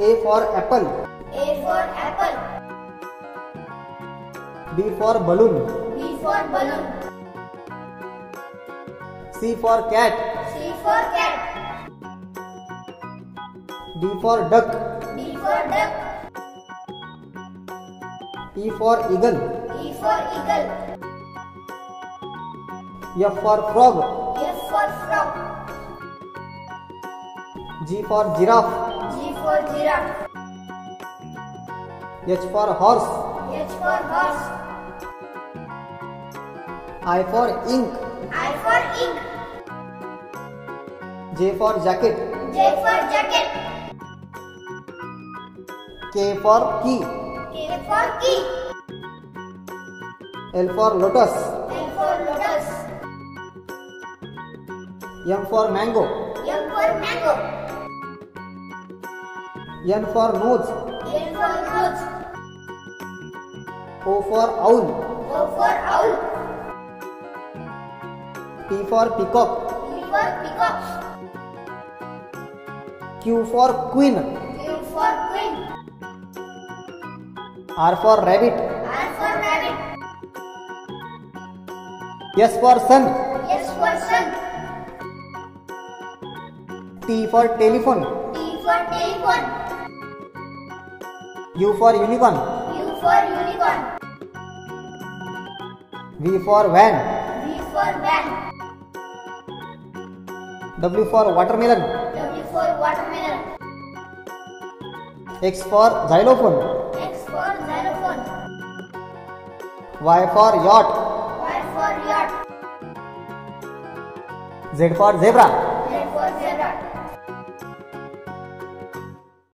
A for apple. A for apple. B for balloon. B for balloon. C for cat. C for cat. D for duck. D for duck. E for eagle. E for eagle. F for frog. F for frog. G for giraffe. For giraffe. H for horse. H for horse. I for ink. I for ink. J for jacket. J for jacket. K for key. K for key. L for lotus. L for lotus. M for mango. M for mango. N for nose. N for nose. O for owl. O for owl. P for peacock. P for peacock. Q for queen. Q for queen. R for rabbit. R for rabbit. S for sun. S for sun. T for telephone. T for telephone. U for unicorn. U for unicorn. V for van. V for van. W for watermelon. W for watermelon. X for xylophone. X for xylophone. Y for yacht. Y for yacht. Z for zebra.